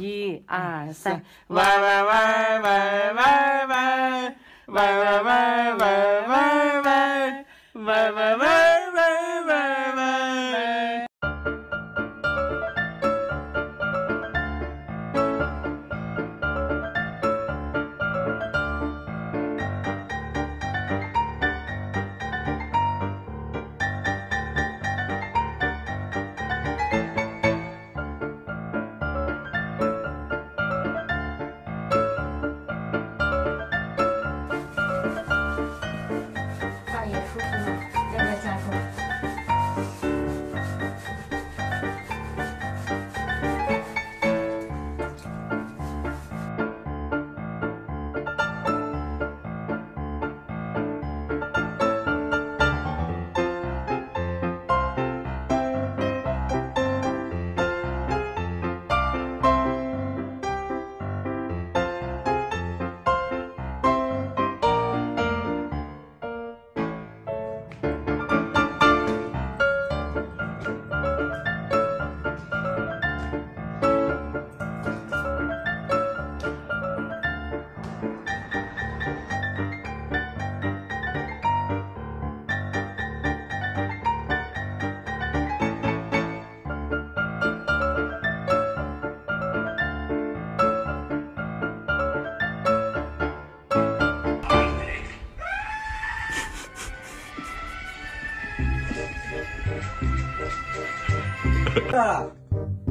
一二三喂喂喂喂喂喂喂喂喂喂喂喂喂喂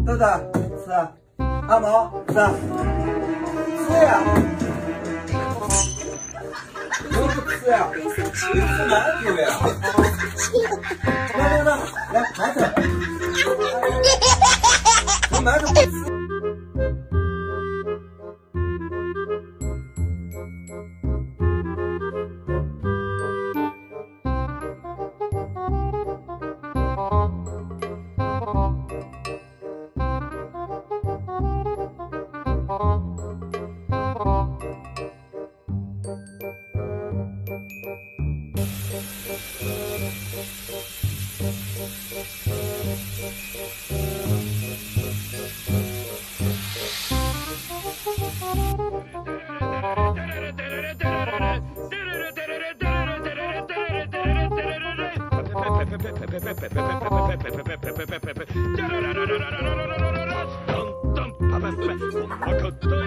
豆豆吃，阿毛吃，吃呀！怎么不吃呀？吃馒头呀！Dum dum,